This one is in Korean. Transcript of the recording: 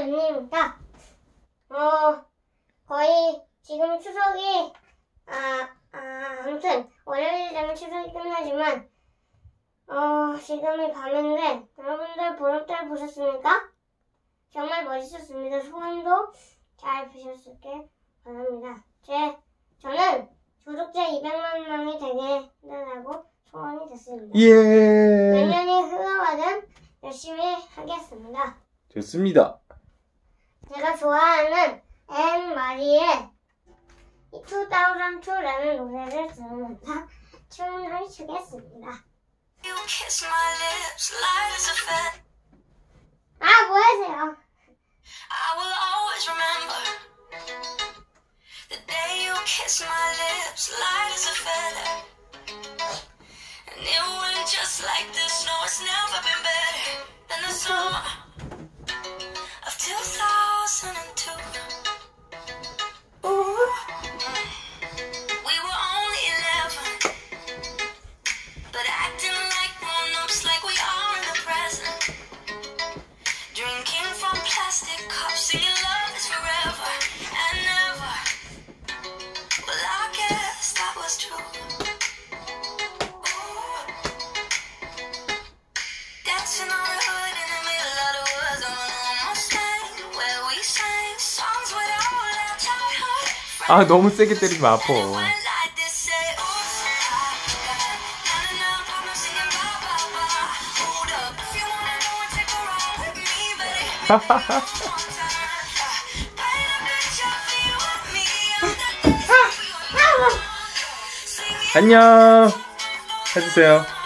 은입니다. 어, 거의 지금 추석이, 아, 아, 아무튼, 월요일 되면 추석이 끝나지만, 어, 지금이 밤인데, 여러분들 보름달 보셨습니까? 정말 멋있었습니다. 소원도 잘 보셨을게 바랍니다. 제, 저는 구독자 200만 명이 되게 된다고 소원이 됐습니다. 몇 예. 년이 흘러가든 열심히 하겠습니다. 좋습니다. 제가 좋아하는 앤 마리의 2002라는 노래를 들으면서 춤을 추겠습니다. Kiss. 아, 뭐 하세요? I will always remember the day you kissed my lips, light as a feather. And it went just like this. No, it's never been better than the summer 아, 너무 세게 때리면 아파. 안녕. 해주세요.